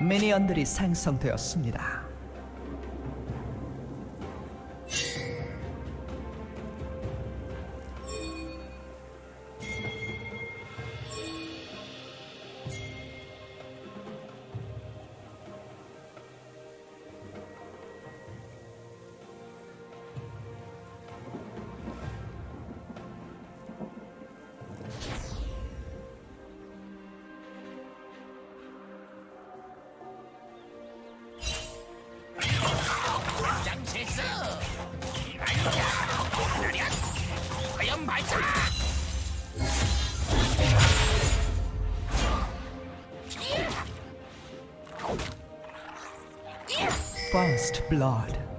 미니언들이 생성되었습니다. First Blood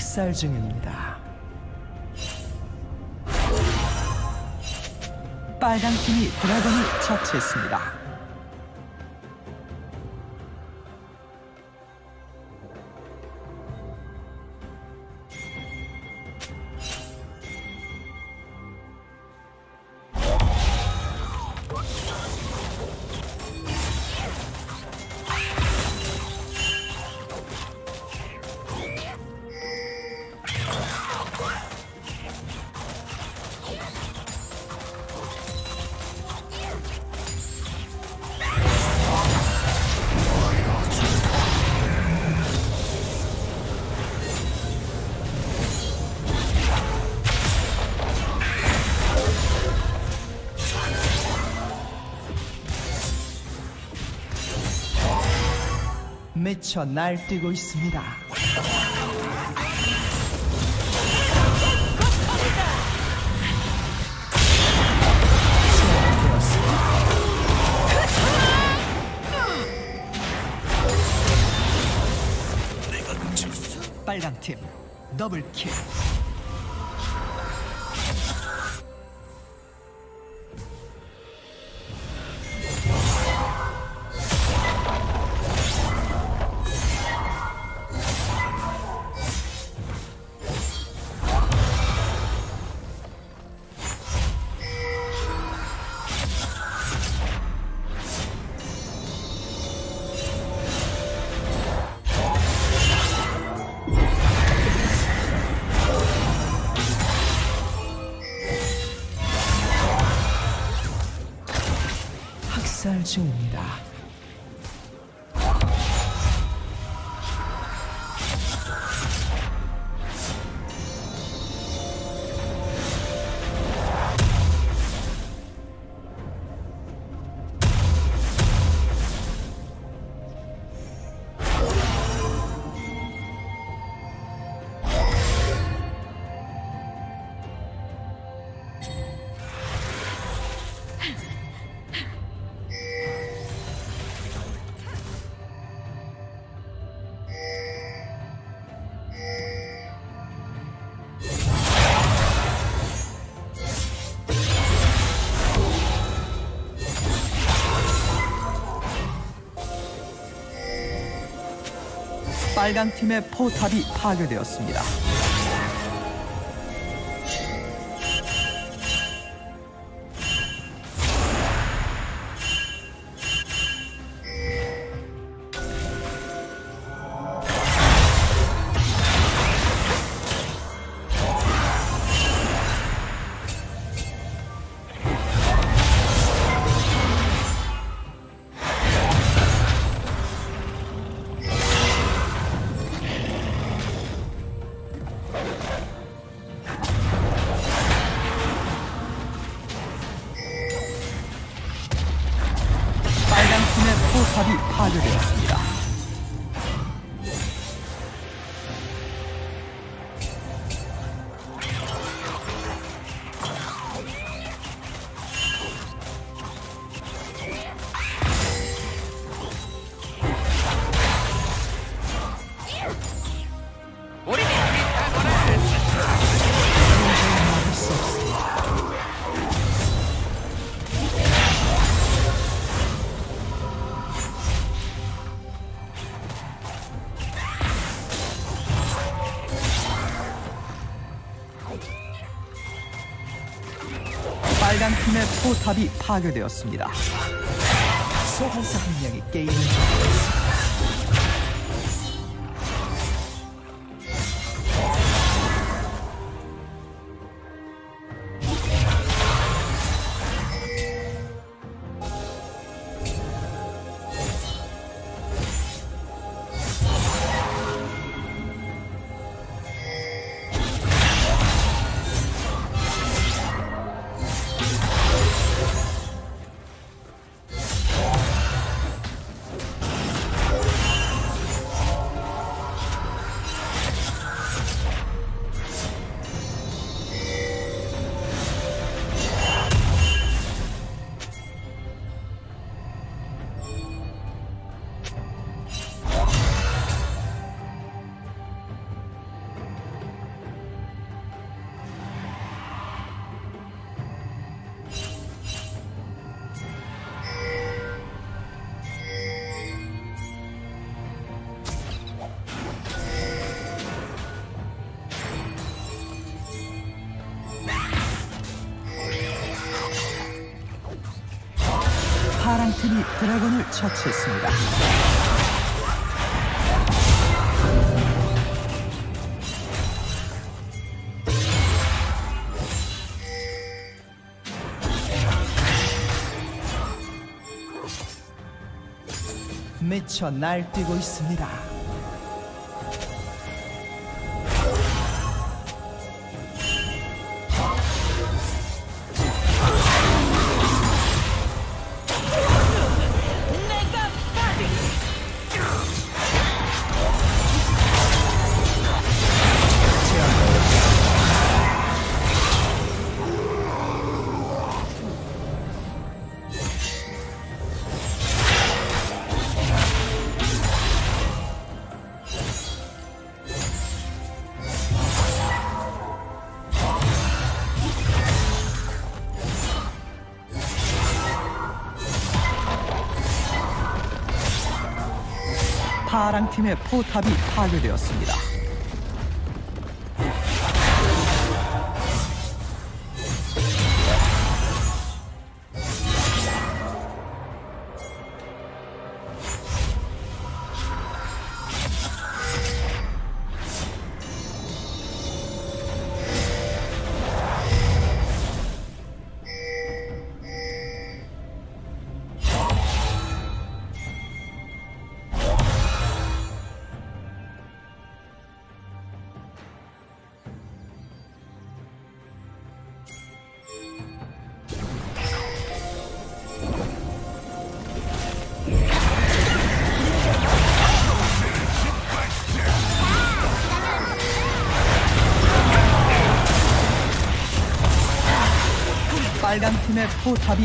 학살 중입니다. 빨강 팀이 드래곤을 처치했습니다. 미쳐 날뛰고 있습니다. 빨강 팀 더블 킬. 빨강 팀의 포탑이 파괴되었습니다. 빨간 팀의 포탑이 파괴되었습니다. 소환사 한 명이 게임을. 드래곤을 처치했습니다. 미쳐 날뛰고 있습니다. 팀의 포탑이 파괴되었습니다. 빨간 팀의 포탑이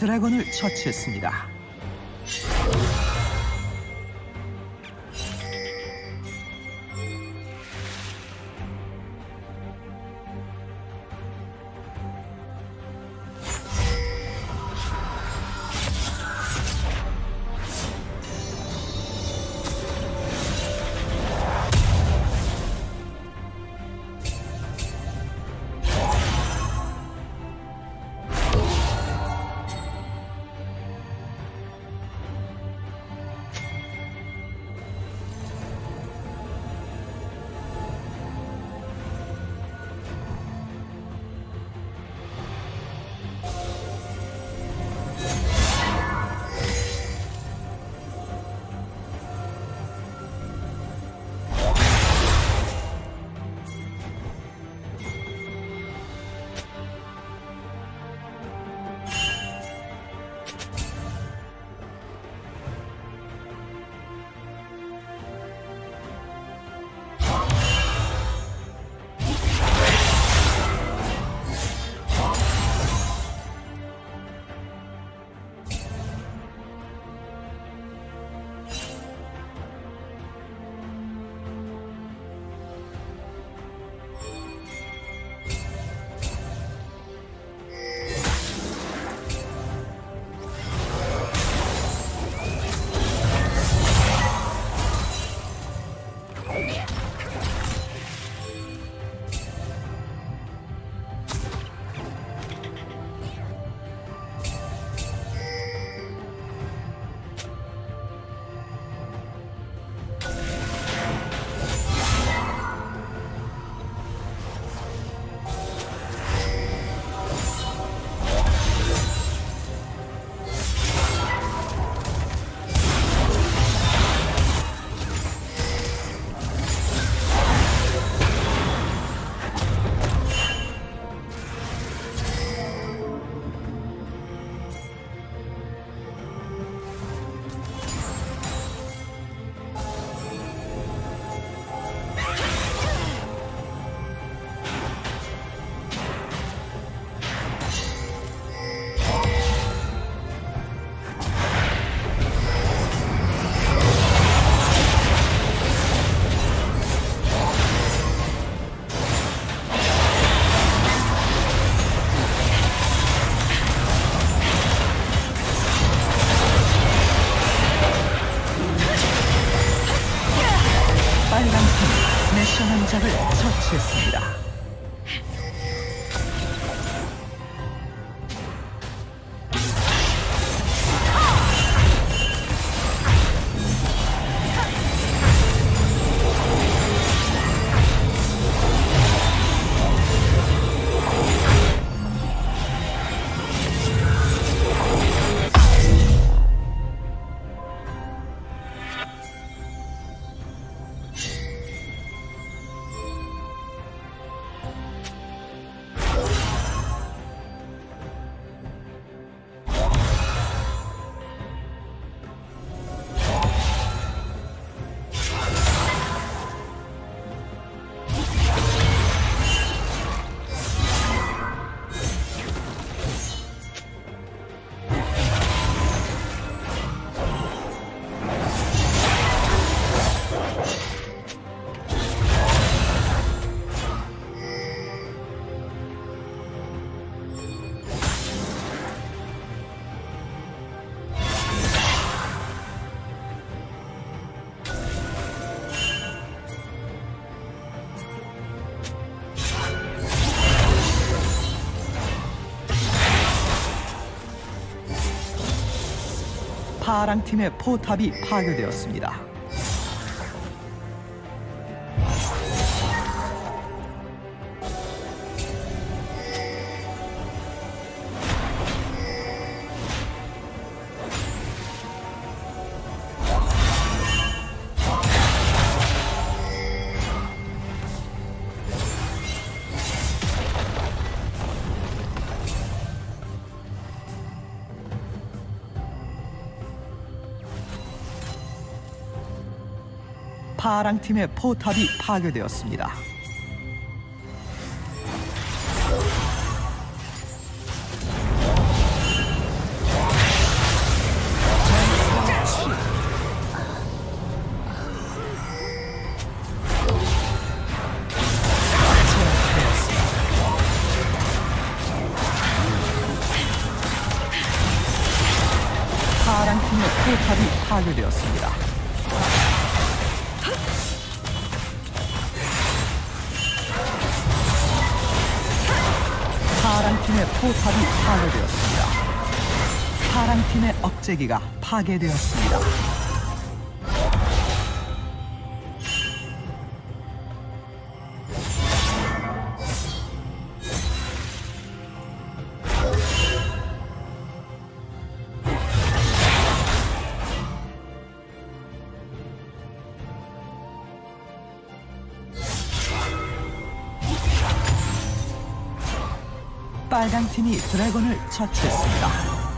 드래곤을 처치했습니다. 파랑 팀의 포탑이 파괴되었습니다. 파랑 팀의 포탑이 파괴되었습니다. 잎새기가 파괴되었습니다. 빨강 팀이 드래곤을 처치했습니다.